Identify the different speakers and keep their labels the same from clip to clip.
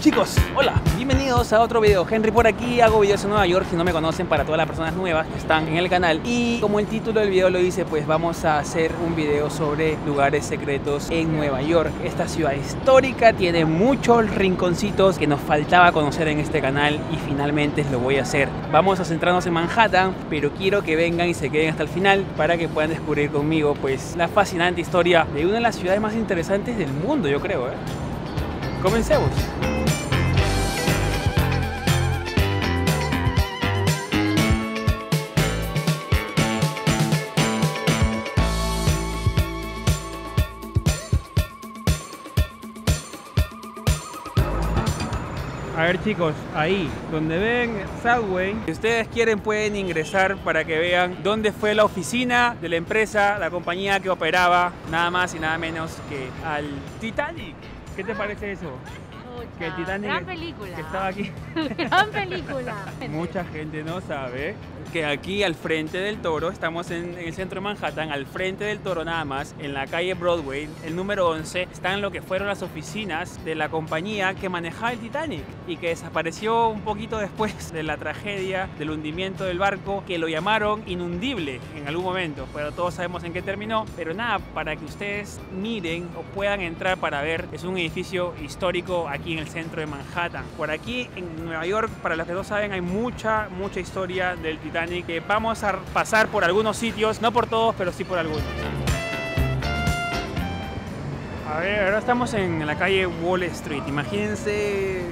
Speaker 1: Chicos, hola, bienvenidos a otro video. Henry por aquí, hago videos en Nueva York, si no me conocen, para todas las personas nuevas que están en el canal. Y como el título del video lo dice, pues vamos a hacer un video sobre lugares secretos en Nueva York. Esta ciudad histórica tiene muchos rinconcitos que nos faltaba conocer en este canal y finalmente lo voy a hacer. Vamos a centrarnos en Manhattan, pero quiero que vengan y se queden hasta el final para que puedan descubrir conmigo pues la fascinante historia de una de las ciudades más interesantes del mundo, yo creo. ¿eh? Comencemos. A ver chicos, ahí donde ven Subway, si ustedes quieren pueden ingresar para que vean dónde fue la oficina de la empresa, la compañía que operaba nada más y nada menos que al Titanic. ¿Qué te parece eso? Que el Titanic
Speaker 2: Gran película.
Speaker 1: que estaba aquí.
Speaker 2: Gran película.
Speaker 1: Mucha gente no sabe que aquí al frente del toro, estamos en, el centro de Manhattan, al frente del toro nada más, en la calle Broadway, el número 11, están lo que fueron las oficinas de la compañía que manejaba el Titanic y que desapareció un poquito después de la tragedia del hundimiento del barco, que lo llamaron inundible en algún momento, pero todos sabemos en qué terminó. Pero nada, para que ustedes miren o puedan entrar para ver, es un edificio histórico aquí en el centro de Manhattan. Por aquí en Nueva York, para los que no saben, hay mucha, mucha historia del Titanic que vamos a pasar por algunos sitios, no por todos, pero sí por algunos. A ver, ahora estamos en la calle Wall Street. Imagínense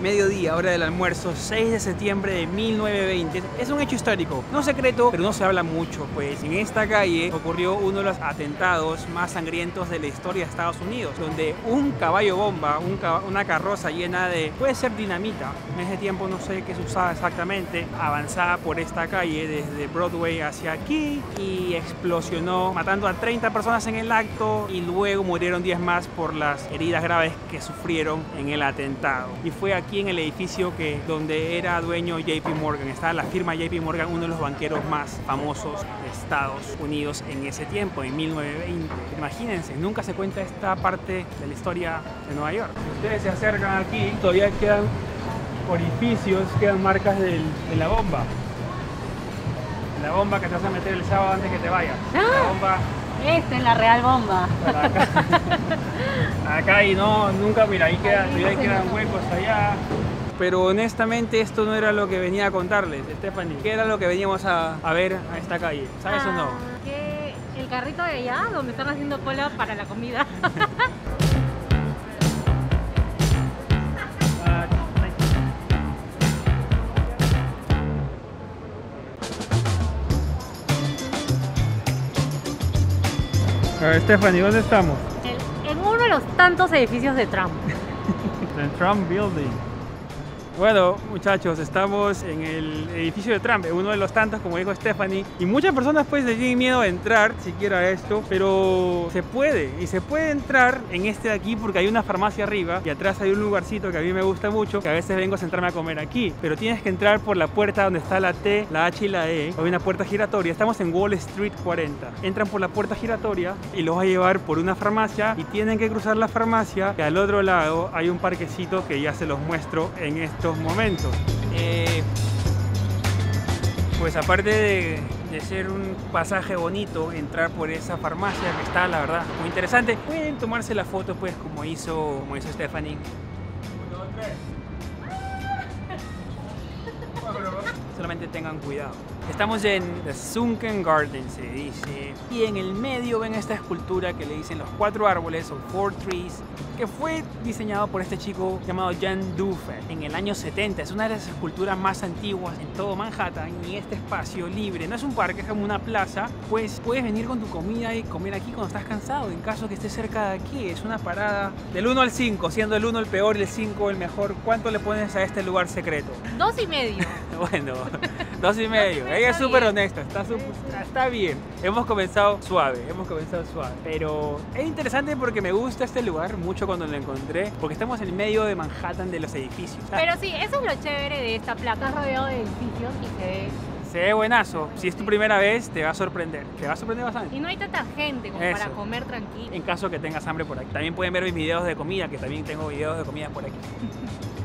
Speaker 1: mediodía, hora del almuerzo, 6 de septiembre de 1920. Es un hecho histórico, no secreto, pero no se habla mucho, pues en esta calle ocurrió uno de los atentados más sangrientos de la historia de Estados Unidos, donde un caballo bomba, un una carroza llena de, puede ser dinamita, en ese tiempo no sé qué se usaba exactamente, avanzaba por esta calle desde Broadway hacia aquí y explosionó, matando a 30 personas en el acto y luego murieron 10 más por las heridas graves que sufrieron en el atentado. Y fue aquí en el edificio que donde era dueño JP Morgan, estaba la firma JP Morgan, uno de los banqueros más famosos de Estados Unidos en ese tiempo, en 1920. Imagínense, nunca se cuenta esta parte de la historia de Nueva York. Si ustedes se acercan aquí, todavía quedan orificios, quedan marcas del- de la bomba. La bomba que te vas a meter el sábado antes que te vayas. La
Speaker 2: Ah.
Speaker 1: bomba
Speaker 2: Esta es la real bomba.
Speaker 1: acá. acá y no, nunca, mira, ahí,
Speaker 2: Ahí
Speaker 1: quedan
Speaker 2: nota.
Speaker 1: huecos allá. Pero honestamente esto no era lo que venía a contarles, Stephanie. ¿Qué era lo que veníamos a, a ver a esta calle? ¿Sabes o no?
Speaker 2: Ah, Que el carrito de allá, donde están haciendo cola para la comida.
Speaker 1: A ver, Stephanie, ¿dónde estamos?
Speaker 2: En uno de los tantos edificios de Trump.
Speaker 1: El Trump Building. Bueno, muchachos, estamos en el edificio de Trump, uno de los tantos, como dijo Stephanie. Y muchas personas pues tienen miedo a entrar siquiera a esto, pero se puede. Y se puede entrar en este de aquí porque hay una farmacia arriba y atrás hay un lugarcito que a mí me gusta mucho, que a veces vengo a sentarme a comer aquí. Pero tienes que entrar por la puerta donde está la T, la H y la E. Hay una puerta giratoria. Estamos en Wall Street 40. Entran por la puerta giratoria y los va a llevar por una farmacia y tienen que cruzar la farmacia. Y al otro lado hay un parquecito que ya se los muestro en momentos. Eh, pues aparte de, de ser un pasaje bonito, entrar por esa farmacia que está, la verdad, muy interesante, pueden tomarse la foto pues como hizo, como hizo Stephanie. Solamente tengan cuidado. Estamos en The Sunken Garden, se dice. Y en el medio ven esta escultura que le dicen los cuatro árboles o four trees, que fue diseñado por este chico llamado Jan Dufer en el año 70. Es una de las esculturas más antiguas en todo Manhattan y este espacio libre. No es un parque, es como una plaza. Pues puedes venir con tu comida y comer aquí cuando estás cansado, en caso que estés cerca de aquí. Es una parada del 1 al 5, siendo el 1 el peor y el 5 el mejor. ¿Cuánto le pones a este lugar secreto?
Speaker 2: Dos y medio.
Speaker 1: Bueno, dos y medio. Ella es súper honesta, está, súper- está bien. Hemos comenzado suave, hemos comenzado suave. Pero es interesante porque me gusta este lugar mucho cuando lo encontré, porque estamos en medio de Manhattan de los edificios. Sea,
Speaker 2: Pero sí, eso es lo chévere de esta placa. Está rodeado de edificios y se ve
Speaker 1: Se ve buenazo. Si es tu primera vez, te va a sorprender. Te va a sorprender bastante.
Speaker 2: Y no hay tanta gente como
Speaker 1: Eso.
Speaker 2: para comer tranquilo.
Speaker 1: En caso que tengas hambre por aquí. También pueden ver mis videos de comida, que también tengo videos de comida por aquí.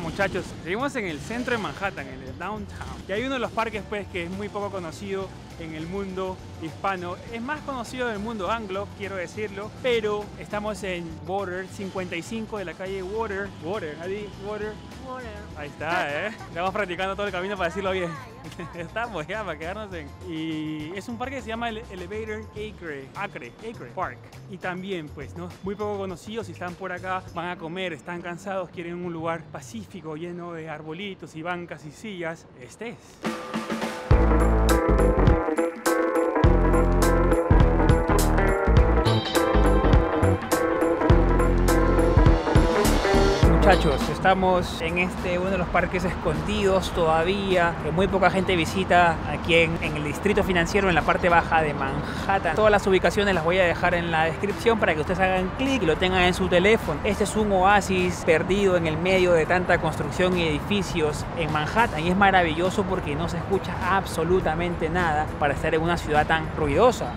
Speaker 1: Muchachos, seguimos en el centro de Manhattan, en el downtown. Y hay uno de los parques pues que es muy poco conocido en el mundo hispano. Es más conocido en el mundo anglo, quiero decirlo, pero estamos en Water 55 de la calle Water. Water, Adi, Water. Ahí está, ¿eh? Estamos practicando todo el camino para decirlo bien. Estamos ya para quedarnos en. Y es un parque que se llama el Elevator Acre, Acre, Acre Park. Y también, pues, ¿no? Muy poco conocidos. Si están por acá, van a comer, están cansados, quieren un lugar pacífico, lleno de arbolitos y bancas y sillas. Este es. Muchachos, estamos en este uno de los parques escondidos todavía, que muy poca gente visita aquí en, en el distrito financiero, en la parte baja de Manhattan. Todas las ubicaciones las voy a dejar en la descripción para que ustedes hagan clic y lo tengan en su teléfono. Este es un oasis perdido en el medio de tanta construcción y edificios en Manhattan y es maravilloso porque no se escucha absolutamente nada para estar en una ciudad tan ruidosa.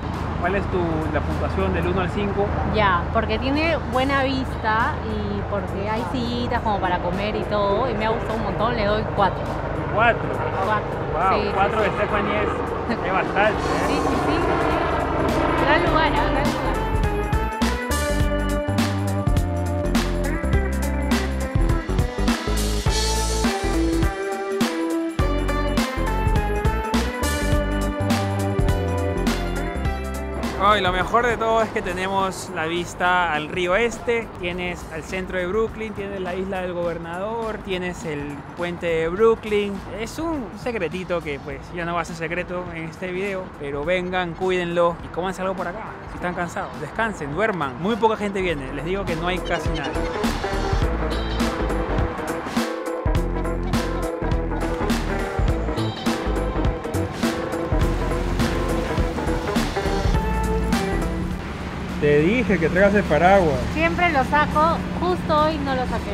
Speaker 1: ¿Cuál es tu, la puntuación del 1 al 5?
Speaker 2: Ya, porque tiene buena vista y porque hay sillitas como para comer y todo. Y me ha gustado un montón, le doy 4.
Speaker 1: 4.
Speaker 2: 4.
Speaker 1: Wow, 4 de Stephanie es, es bastante. ¿eh?
Speaker 2: Sí, sí, sí. Gran lugar, ¿eh? gran lugar.
Speaker 1: Y lo mejor de todo es que tenemos la vista al río Este, tienes al centro de Brooklyn, tienes la isla del gobernador, tienes el puente de Brooklyn. Es un secretito que pues ya no va a ser secreto en este video, pero vengan, cuídenlo y cómanse algo por acá. Si están cansados, descansen, duerman. Muy poca gente viene, les digo que no hay casi nada. Te dije que traigas el paraguas.
Speaker 2: Siempre lo saco, justo hoy no lo saqué.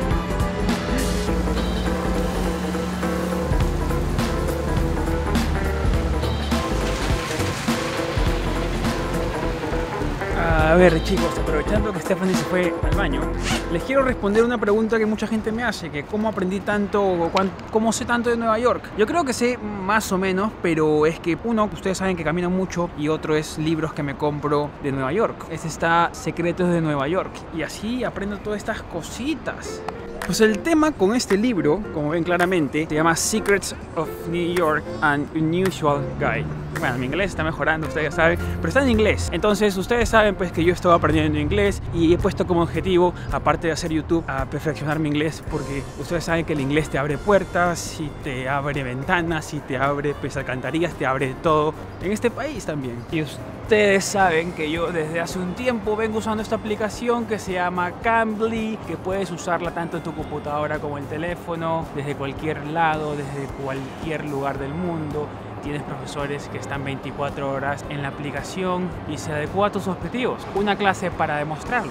Speaker 1: ver chicos, aprovechando que Stephanie se fue al baño, les quiero responder una pregunta que mucha gente me hace, que cómo aprendí tanto, o cuán- cómo sé tanto de Nueva York. Yo creo que sé más o menos, pero es que uno, ustedes saben que camino mucho, y otro es libros que me compro de Nueva York. Este está Secretos de Nueva York, y así aprendo todas estas cositas. Pues el tema con este libro, como ven claramente, se llama Secrets of New York and Unusual Guide. Bueno, mi inglés está mejorando, ustedes ya saben, pero está en inglés. Entonces, ustedes saben pues que yo estaba aprendiendo inglés y he puesto como objetivo, aparte de hacer YouTube, a perfeccionar mi inglés porque ustedes saben que el inglés te abre puertas, y te abre ventanas, y te abre pues alcantarillas, te abre todo en este país también. Y ustedes saben que yo desde hace un tiempo vengo usando esta aplicación que se llama Cambly, que puedes usarla tanto en tu computadora como el teléfono, desde cualquier lado, desde cualquier lugar del mundo. Tienes profesores que están 24 horas en la aplicación y se adecua a tus objetivos. Una clase para demostrarlo.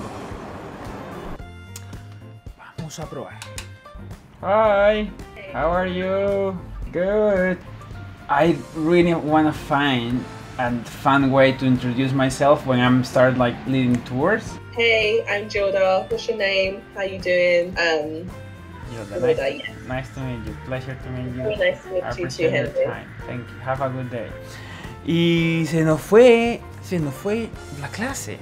Speaker 1: Vamos a probar. Hi, how are you? Good. I really want find a fun way to introduce myself when I'm start like leading tours.
Speaker 3: Hey, I'm Gilda. What's your name? How you doing? Um,
Speaker 1: Yoda, nice, nice to meet you. Pleasure to meet you.
Speaker 3: very nice to
Speaker 1: I
Speaker 3: meet you too, Henry.
Speaker 1: Thank you. Have a good day. Y se nos fue, se nos fue la clase.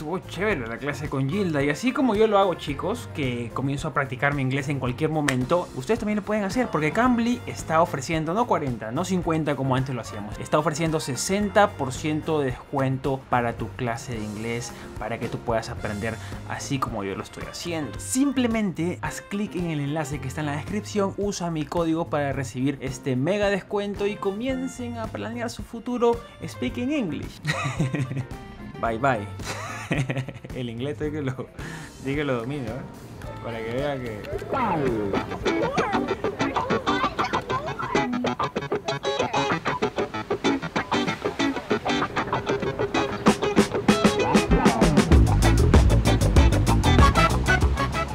Speaker 1: Estuvo chévere la clase con Gilda. Y así como yo lo hago, chicos, que comienzo a practicar mi inglés en cualquier momento, ustedes también lo pueden hacer. Porque Cambly está ofreciendo, no 40, no 50 como antes lo hacíamos. Está ofreciendo 60% de descuento para tu clase de inglés, para que tú puedas aprender así como yo lo estoy haciendo. Simplemente haz clic en el enlace que está en la descripción, usa mi código para recibir este mega descuento y comiencen a planear su futuro speaking English. bye bye. El inglés estoy que lo, di que lo domine, ¿eh? Para que vea que...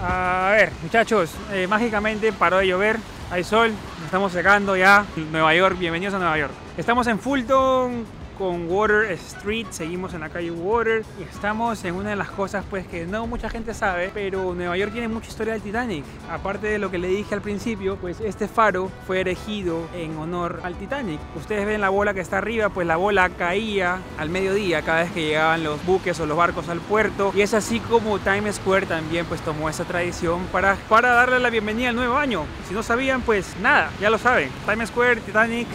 Speaker 1: A ver, muchachos, eh, mágicamente paró de llover, hay sol, estamos secando ya. Nueva York, bienvenidos a Nueva York. Estamos en Fulton con Water Street, seguimos en la calle Water y estamos en una de las cosas pues que no mucha gente sabe, pero Nueva York tiene mucha historia del Titanic. Aparte de lo que le dije al principio, pues este faro fue erigido en honor al Titanic. Ustedes ven la bola que está arriba, pues la bola caía al mediodía cada vez que llegaban los buques o los barcos al puerto y es así como Times Square también pues tomó esa tradición para, para darle la bienvenida al nuevo año. Si no sabían, pues nada, ya lo saben. Times Square, Titanic.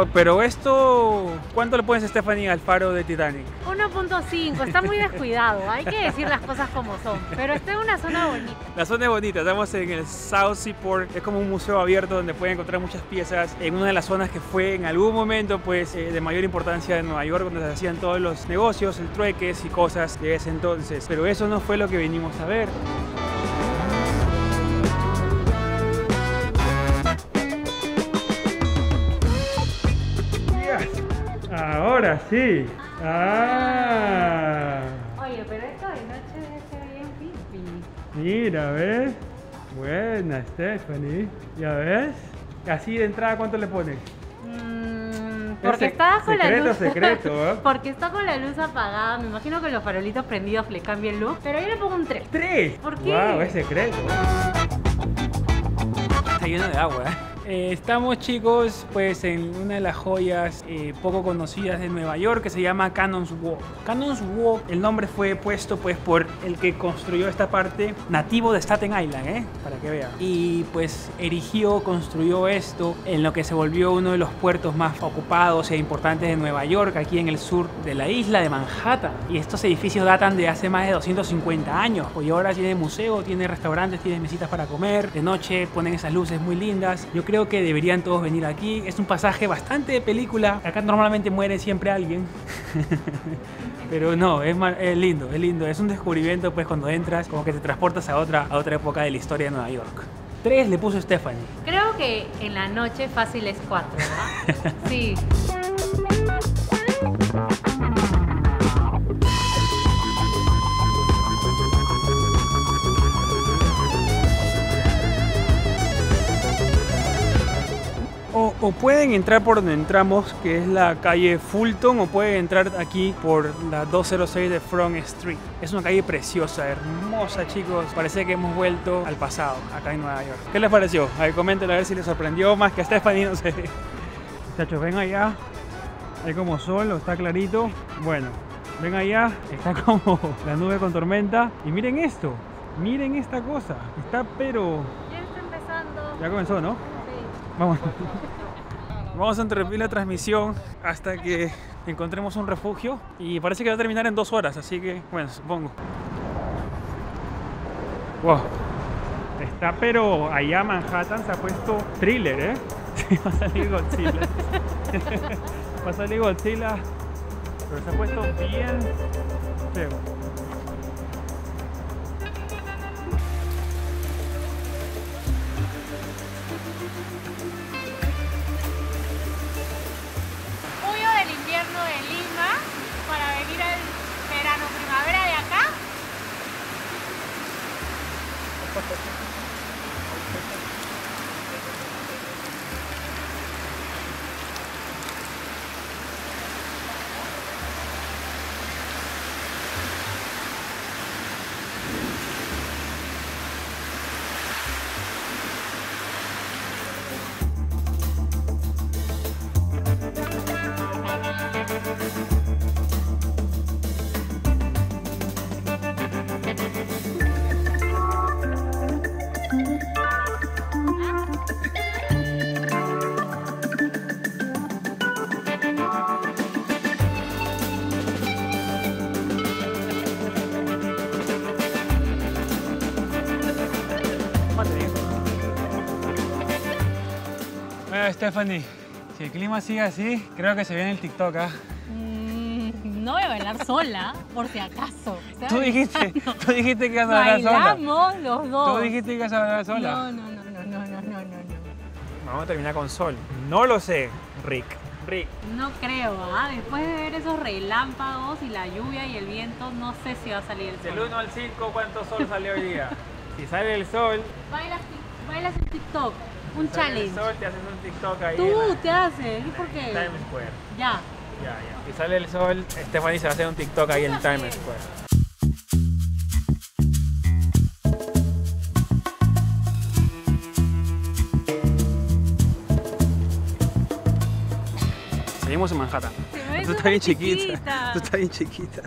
Speaker 1: Oh, pero esto, ¿cuánto le pones Stephanie al faro de Titanic?
Speaker 2: 1.5, está muy descuidado, hay que decir las cosas como son, pero está en una zona bonita.
Speaker 1: La zona es bonita, estamos en el South Seaport, es como un museo abierto donde pueden encontrar muchas piezas en una de las zonas que fue en algún momento pues eh, de mayor importancia en Nueva York, donde se hacían todos los negocios, el trueques y cosas de ese entonces. Pero eso no fue lo que vinimos a ver. Ahora sí. Ah.
Speaker 2: Oye, pero esto de noche debe ser bien pipi.
Speaker 1: Mira, ¿ves? Buena, Stephanie. ¿Ya ves? Así de entrada, ¿cuánto le pones?
Speaker 2: Mm, porque está con la luz.
Speaker 1: secreto, ¿eh?
Speaker 2: porque está con la luz apagada. Me imagino que los farolitos prendidos le cambian el look. Pero yo le pongo un 3.
Speaker 1: ¡Tres!
Speaker 2: ¿Por qué?
Speaker 1: ¡Wow! Es secreto. Está lleno de agua, ¿eh? Eh, estamos chicos pues en una de las joyas eh, poco conocidas de Nueva York que se llama Cannon's Walk. Cannon's Walk, el nombre fue puesto pues por el que construyó esta parte nativo de Staten Island, ¿eh? para que vean. Y pues erigió, construyó esto en lo que se volvió uno de los puertos más ocupados e importantes de Nueva York, aquí en el sur de la isla de Manhattan. Y estos edificios datan de hace más de 250 años. Hoy ahora tiene museo, tiene restaurantes, tiene mesitas para comer. De noche ponen esas luces muy lindas. Yo creo que deberían todos venir aquí. Es un pasaje bastante de película. Acá normalmente muere siempre alguien. Pero no, es, es lindo, es lindo. Es un descubrimiento pues cuando entras, como que te transportas a otra, a otra época de la historia de Nueva York. Tres le puso Stephanie.
Speaker 2: Creo que en la noche fácil es 4, ¿verdad? Sí.
Speaker 1: O, o pueden entrar por donde entramos, que es la calle Fulton, o pueden entrar aquí por la 206 de Front Street. Es una calle preciosa, hermosa, chicos. Parece que hemos vuelto al pasado, acá en Nueva York. ¿Qué les pareció? A ver, comenten a ver si les sorprendió más que a Stephanie, no sé. Muchachos, ven allá. Hay como sol, está clarito. Bueno, ven allá. Está como la nube con tormenta. Y miren esto. Miren esta cosa. Está pero...
Speaker 2: Ya está empezando.
Speaker 1: Ya comenzó, ¿no? Vamos. Vamos a interrumpir la transmisión hasta que encontremos un refugio y parece que va a terminar en dos horas, así que, bueno, supongo. Wow. Está, pero allá Manhattan se ha puesto thriller, ¿eh? Sí, va a salir Godzilla. va a salir Godzilla, pero se ha puesto bien feo. Stephanie, si el clima sigue así, creo que se viene el TikTok, ¿ah?
Speaker 2: ¿eh? No voy a bailar sola, por si acaso.
Speaker 1: Tú dijiste, tú dijiste que ibas a bailar sola.
Speaker 2: Bailamos los dos.
Speaker 1: Tú dijiste que ibas a bailar sola.
Speaker 2: No, no, no, no, no, no, no, no.
Speaker 1: Vamos a terminar con sol. No lo sé, Rick. Rick.
Speaker 2: No creo, ¿ah? Después de ver esos relámpagos y la lluvia y el viento, no sé si va a salir el sol.
Speaker 1: Del 1 al 5, ¿cuánto sol salió hoy día? si sale el sol...
Speaker 2: Bailas, bailas el TikTok un
Speaker 1: sale
Speaker 2: challenge.
Speaker 1: el sol, te haces un TikTok ahí
Speaker 2: Tú
Speaker 1: en la
Speaker 2: te haces, ¿y por qué?
Speaker 1: Times Square.
Speaker 2: Ya.
Speaker 1: Ya, ya. Si sale el sol, Stephanie se va a hacer un TikTok ahí en Times. Square. Seguimos en Manhattan. Tú estás bien chiquita. Tú estás bien chiquita.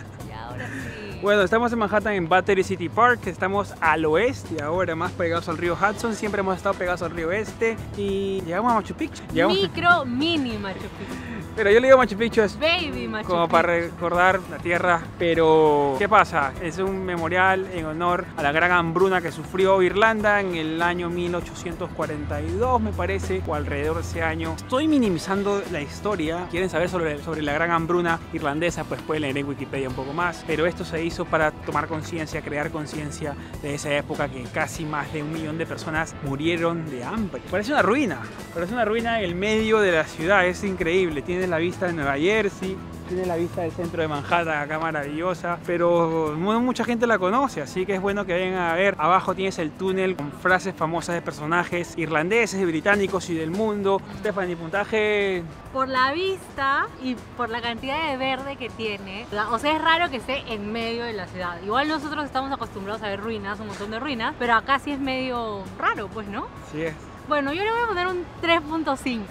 Speaker 1: Bueno, estamos en Manhattan en Battery City Park, estamos al oeste ahora, más pegados al río Hudson, siempre hemos estado pegados al río este y llegamos a Machu Picchu. Llegamos-
Speaker 2: Micro, mini Machu Picchu.
Speaker 1: Pero yo le digo Machu Picchu es
Speaker 2: Baby Machu
Speaker 1: como
Speaker 2: Picchu.
Speaker 1: para recordar la tierra, pero ¿qué pasa? Es un memorial en honor a la gran hambruna que sufrió Irlanda en el año 1842, me parece, o alrededor de ese año. Estoy minimizando la historia. Quieren saber sobre, sobre la gran hambruna irlandesa, pues pueden leer en Wikipedia un poco más. Pero esto se hizo para tomar conciencia, crear conciencia de esa época que casi más de un millón de personas murieron de hambre. Parece una ruina, parece una ruina en el medio de la ciudad, es increíble. Tiene la vista de Nueva Jersey, tiene la vista del centro de Manhattan, acá maravillosa, pero no mucha gente la conoce, así que es bueno que vengan a ver. Abajo tienes el túnel con frases famosas de personajes irlandeses, británicos y del mundo. Stephanie, puntaje
Speaker 2: Por la vista y por la cantidad de verde que tiene, o sea, es raro que esté en medio de la ciudad. Igual nosotros estamos acostumbrados a ver ruinas, un montón de ruinas, pero acá sí es medio raro, pues, ¿no?
Speaker 1: sí es.
Speaker 2: Bueno, yo le voy a poner un 3.5.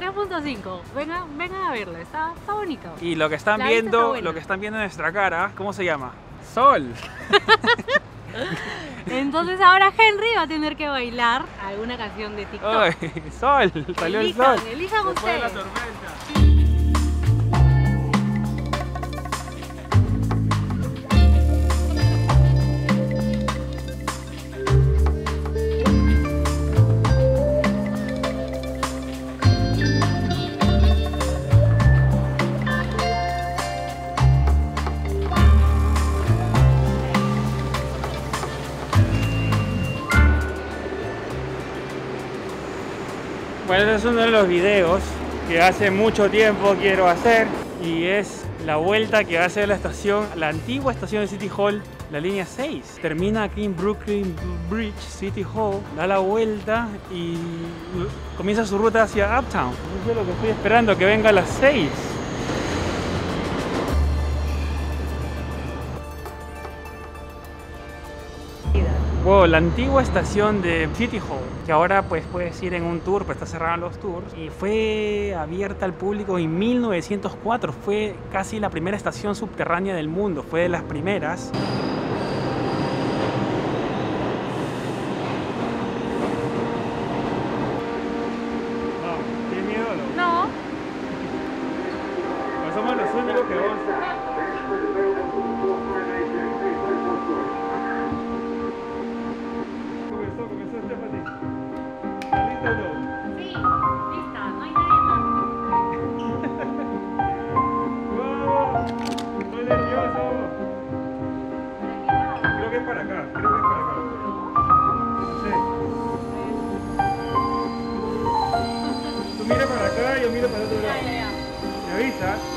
Speaker 1: Ahí está.
Speaker 2: 3.5. Vengan, vengan a verlo, está, está bonito.
Speaker 1: Y lo que están
Speaker 2: La vista está
Speaker 1: viendo, lo que están viendo en nuestra cara, ¿cómo se llama? Sol.
Speaker 2: Entonces ahora Henry va a tener que bailar alguna canción de TikTok.
Speaker 1: Ay, sol, salió el
Speaker 2: elijan,
Speaker 1: sol.
Speaker 2: elijan
Speaker 1: Después de la
Speaker 2: ustedes.
Speaker 1: tormenta. Bueno, es uno de los videos que hace mucho tiempo quiero hacer y es la vuelta que hace la estación, la antigua estación de City Hall, la línea 6. Termina aquí en Brooklyn Bridge, City Hall, da la vuelta y comienza su ruta hacia Uptown. Eso es lo que estoy esperando, que venga a las 6. La antigua estación de City Hall, que ahora pues puedes ir en un tour, pero está cerrada los tours, y fue abierta al público en 1904, fue casi la primera estación subterránea del mundo, fue de las primeras. ¿Tienes miedo
Speaker 2: No,
Speaker 1: somos los únicos que vamos. Comenzó, Stephanie. ¿Está listo o no?
Speaker 2: sí, lista, no hay nadie más.
Speaker 1: ¡Wow! Estoy nervioso. Creo que es para acá, creo que es para acá. Sé. Tú mira para acá y yo miro para el otro lado. ¿Me avisas?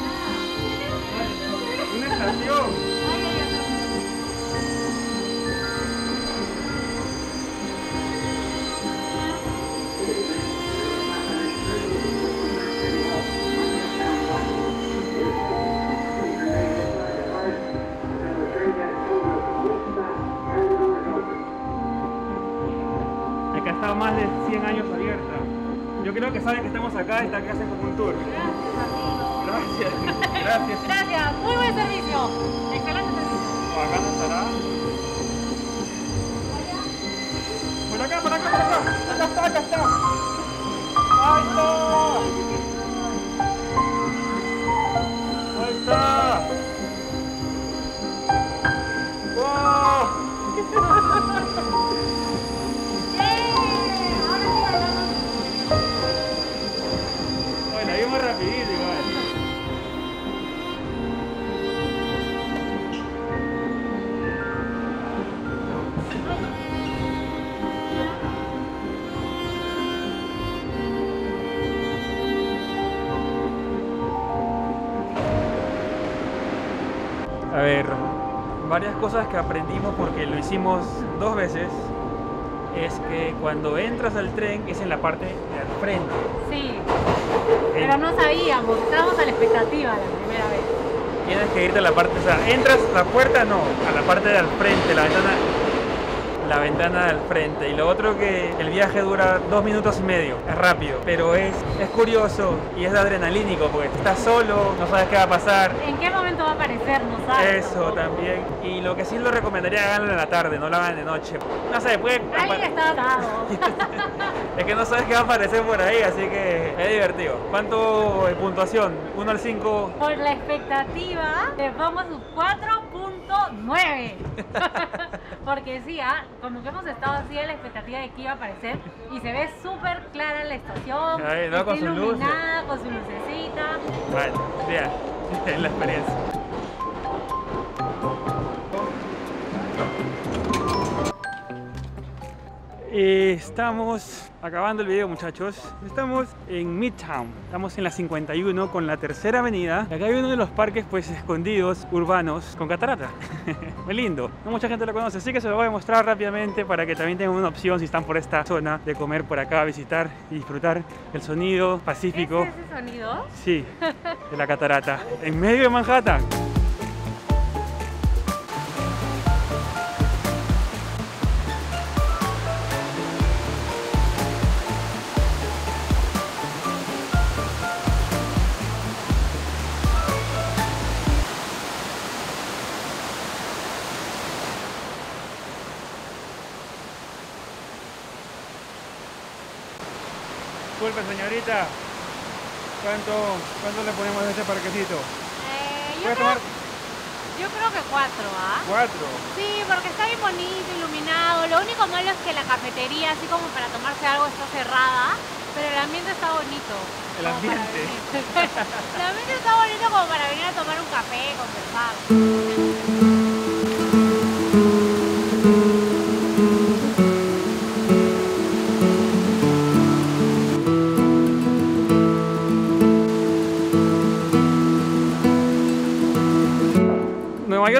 Speaker 1: Que saben que estamos acá, está que hacen como un tour. Gracias, gracias.
Speaker 2: Gracias, muy buen servicio. Excelente servicio.
Speaker 1: Acá no estará. Por acá, por acá, por acá. Acá está, acá está. Ahí está. Varias cosas que aprendimos porque lo hicimos dos veces es que cuando entras al tren es en la parte de al frente.
Speaker 2: Sí, pero no sabíamos, estábamos a la expectativa la primera vez.
Speaker 1: Tienes que irte a la parte, o sea, entras la puerta no, a la parte de al frente, la ventana la ventana del frente. Y lo otro que el viaje dura dos minutos y medio, es rápido, pero es, es curioso y es adrenalínico porque estás solo, no sabes qué va a pasar.
Speaker 2: ¿En qué momento va a aparecer? No sabes.
Speaker 1: Eso
Speaker 2: tampoco.
Speaker 1: también. Y lo que sí lo recomendaría haganlo en la tarde, no lo hagan de noche. No sé, puede...
Speaker 2: Alguien está atado.
Speaker 1: Es que no sabes qué va a aparecer por ahí, así que es divertido. ¿Cuánto de puntuación? 1 al 5.
Speaker 2: Por la expectativa, le pongo su 4.9. Porque sí, ah, como que hemos estado así a la expectativa de que iba a aparecer y se ve súper clara la estación,
Speaker 1: ¿no?
Speaker 2: está
Speaker 1: Con
Speaker 2: iluminada, con su lucecita.
Speaker 1: Bueno, bien, es la experiencia. Eh, Estamos acabando el video muchachos. Estamos en Midtown. Estamos en la 51 con la tercera avenida. Y acá hay uno de los parques pues escondidos urbanos con catarata. Muy lindo. No mucha gente lo conoce, así que se lo voy a mostrar rápidamente para que también tengan una opción si están por esta zona de comer por acá, visitar y disfrutar el sonido pacífico.
Speaker 2: ¿Es ese sonido?
Speaker 1: Sí, de la catarata. En medio de Manhattan. ¿Cuánto, ¿Cuánto le ponemos a este parquecito?
Speaker 2: Eh, yo, creo,
Speaker 1: tomar
Speaker 2: yo creo que cuatro, ¿ah?
Speaker 1: cuatro.
Speaker 2: Sí, porque está bien bonito, iluminado. Lo único malo es que la cafetería, así como para tomarse algo, está cerrada. Pero el ambiente está bonito.
Speaker 1: El ambiente.
Speaker 2: el ambiente está bonito como para venir a tomar un café, conversar.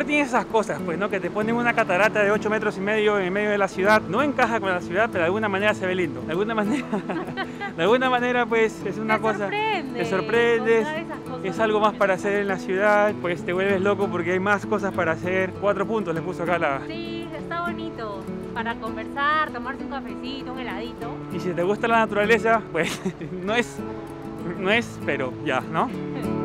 Speaker 1: Tiene esas cosas, pues, ¿no? Que te ponen una catarata de 8 metros y medio en medio de la ciudad. No encaja con la ciudad, pero de alguna manera se ve lindo. De alguna manera, de alguna manera, pues, es una
Speaker 2: Te
Speaker 1: cosa.
Speaker 2: sorprende
Speaker 1: Te sorprendes. Es algo más para hacer en la ciudad, pues te vuelves loco porque hay más cosas para hacer. Cuatro puntos le puso acá la.
Speaker 2: Sí, está bonito. Para conversar, tomarse un cafecito, un heladito.
Speaker 1: Y si te gusta la naturaleza, pues no es, no es, pero ya, ¿no?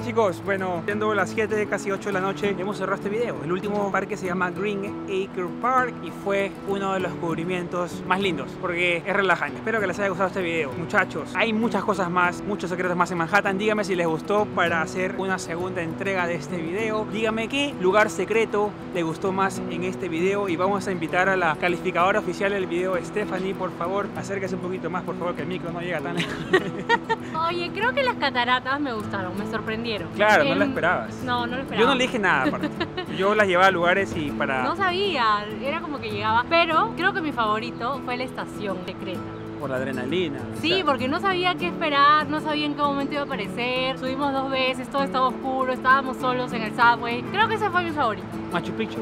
Speaker 1: Chicos, bueno, siendo las 7, casi 8 de la noche, hemos cerrado este video. El último parque se llama Green Acre Park y fue uno de los descubrimientos más lindos porque es relajante. Espero que les haya gustado este video. Muchachos, hay muchas cosas más, muchos secretos más en Manhattan. Díganme si les gustó para hacer una segunda entrega de este video. Díganme qué lugar secreto le gustó más en este video y vamos a invitar a la calificadora oficial del video, Stephanie, por favor, acérquese un poquito más, por favor, que el micro no llega tan lejos.
Speaker 2: Oye, creo que las cataratas me gustaron, me sorprendieron.
Speaker 1: Claro, no
Speaker 2: En-
Speaker 1: lo esperabas.
Speaker 2: No, no lo esperaba.
Speaker 1: Yo no le dije nada, aparte. Yo las llevaba a lugares y para...
Speaker 2: No sabía, era como que llegaba. Pero creo que mi favorito fue la estación de Creta.
Speaker 1: Por la adrenalina. o
Speaker 2: Sí,
Speaker 1: sea,
Speaker 2: porque no sabía qué esperar, no sabía en qué momento iba a aparecer. Subimos dos veces, todo estaba oscuro, estábamos solos en el subway. Creo que ese fue mi favorito.
Speaker 1: Machu Picchu.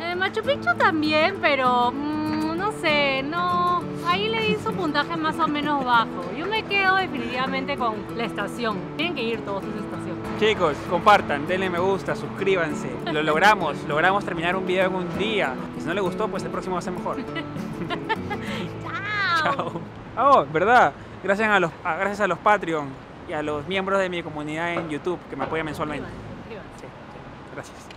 Speaker 2: Eh, Machu Picchu también, pero mm, no sé, no. Ahí le di su puntaje más o menos bajo. Yo me quedo definitivamente con la estación. Tienen que ir todos a esa estación.
Speaker 1: Chicos, compartan, denle me gusta, suscríbanse. Lo logramos, logramos terminar un video en un día. Y si no le gustó, pues el próximo va a ser mejor.
Speaker 2: ¡Chao!
Speaker 1: Chao. Oh, verdad. Gracias a los, a- gracias a los Patreon y a los miembros de mi comunidad en YouTube que me apoyan mensualmente. Sí, gracias.